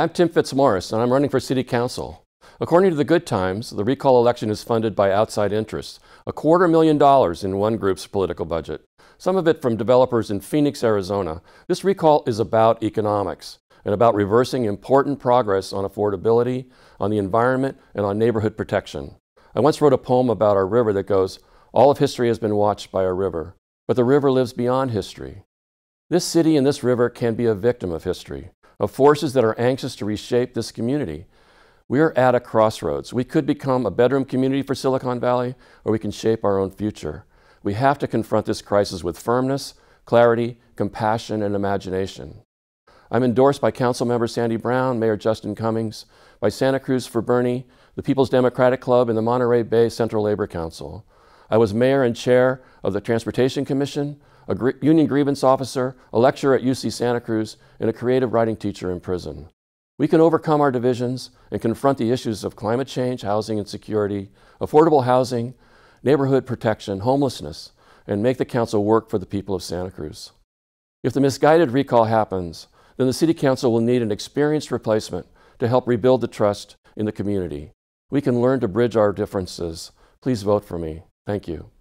I'm Tim Fitzmaurice, and I'm running for City Council. According to the Good Times, the recall election is funded by outside interests, a quarter million dollars in one group's political budget, some of it from developers in Phoenix, Arizona. This recall is about economics and about reversing important progress on affordability, on the environment, and on neighborhood protection. I once wrote a poem about our river that goes, All of history has been watched by our river, but the river lives beyond history. This city and this river can be a victim of history of forces that are anxious to reshape this community. We are at a crossroads. We could become a bedroom community for Silicon Valley, or we can shape our own future. We have to confront this crisis with firmness, clarity, compassion, and imagination. I'm endorsed by Council Member Sandy Brown, Mayor Justin Cummings, by Santa Cruz for Bernie, the People's Democratic Club, and the Monterey Bay Central Labor Council. I was mayor and chair of the Transportation Commission, a gr union grievance officer, a lecturer at UC Santa Cruz, and a creative writing teacher in prison. We can overcome our divisions and confront the issues of climate change, housing insecurity, affordable housing, neighborhood protection, homelessness, and make the council work for the people of Santa Cruz. If the misguided recall happens, then the City Council will need an experienced replacement to help rebuild the trust in the community. We can learn to bridge our differences. Please vote for me. Thank you.